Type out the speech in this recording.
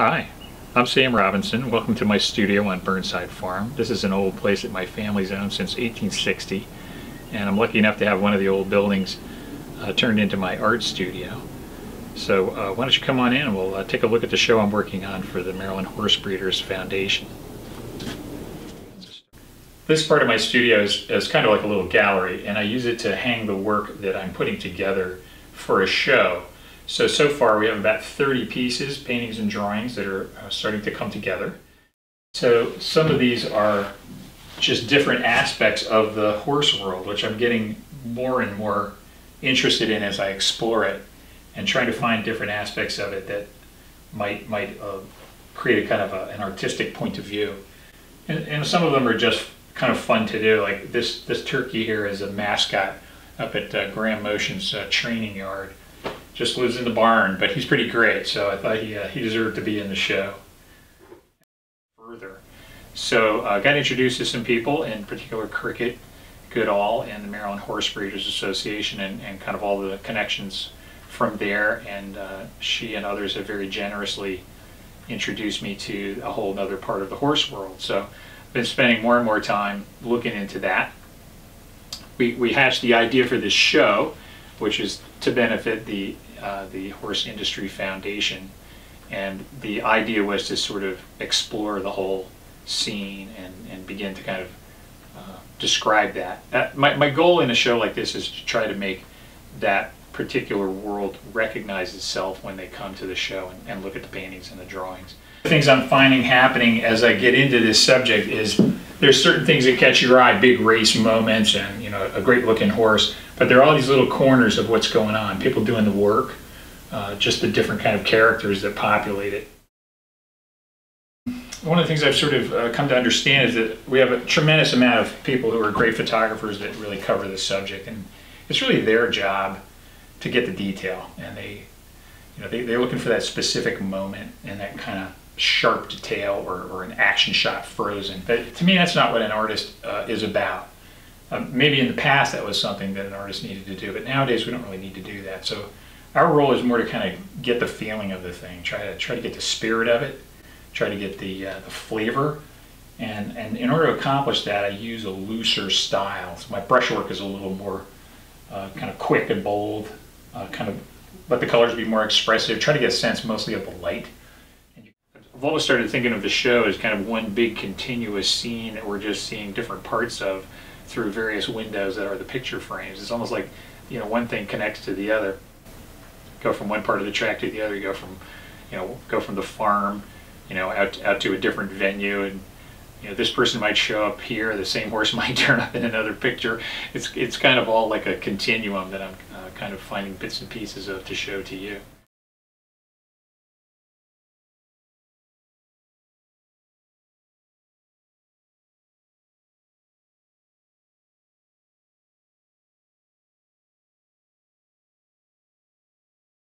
Hi, I'm Sam Robinson. Welcome to my studio on Burnside Farm. This is an old place that my family's owned since 1860, and I'm lucky enough to have one of the old buildings uh, turned into my art studio. So uh, why don't you come on in and we'll uh, take a look at the show I'm working on for the Maryland Horse Breeders Foundation. This part of my studio is, is kind of like a little gallery, and I use it to hang the work that I'm putting together for a show. So, so far we have about 30 pieces, paintings and drawings that are uh, starting to come together. So some of these are just different aspects of the horse world, which I'm getting more and more interested in as I explore it and trying to find different aspects of it that might, might uh, create a kind of a, an artistic point of view. And, and some of them are just kind of fun to do. Like this, this turkey here is a mascot up at uh, Graham Motion's uh, training yard just lives in the barn, but he's pretty great, so I thought he, uh, he deserved to be in the show. Further. So I uh, got introduced to some people, in particular Cricket Goodall and the Maryland Horse Breeders Association and, and kind of all the connections from there, and uh, she and others have very generously introduced me to a whole other part of the horse world. So I've been spending more and more time looking into that. We, we hatched the idea for this show, which is to benefit the uh, the Horse Industry Foundation. And the idea was to sort of explore the whole scene and, and begin to kind of uh, describe that. Uh, my, my goal in a show like this is to try to make that particular world recognize itself when they come to the show and, and look at the paintings and the drawings. The things I'm finding happening as I get into this subject is there's certain things that catch your eye, big race moments and you know a great looking horse, but there are all these little corners of what's going on. People doing the work, uh, just the different kind of characters that populate it. One of the things I've sort of uh, come to understand is that we have a tremendous amount of people who are great photographers that really cover this subject, and it's really their job to get the detail, and they, you know, they, they're looking for that specific moment and that kind of sharp detail or, or an action shot frozen. But to me, that's not what an artist uh, is about. Um, maybe in the past that was something that an artist needed to do, but nowadays we don't really need to do that. So our role is more to kind of get the feeling of the thing, try to try to get the spirit of it, try to get the uh, the flavor, and and in order to accomplish that, I use a looser style. So my brushwork is a little more uh, kind of quick and bold, uh, kind of let the colors be more expressive. Try to get a sense mostly of the light I've always started thinking of the show as kind of one big continuous scene that we're just seeing different parts of through various windows that are the picture frames. It's almost like, you know, one thing connects to the other. Go from one part of the track to the other, you go from, you know, go from the farm, you know, out, out to a different venue and you know, this person might show up here, the same horse might turn up in another picture. It's, it's kind of all like a continuum that I'm uh, kind of finding bits and pieces of to show to you.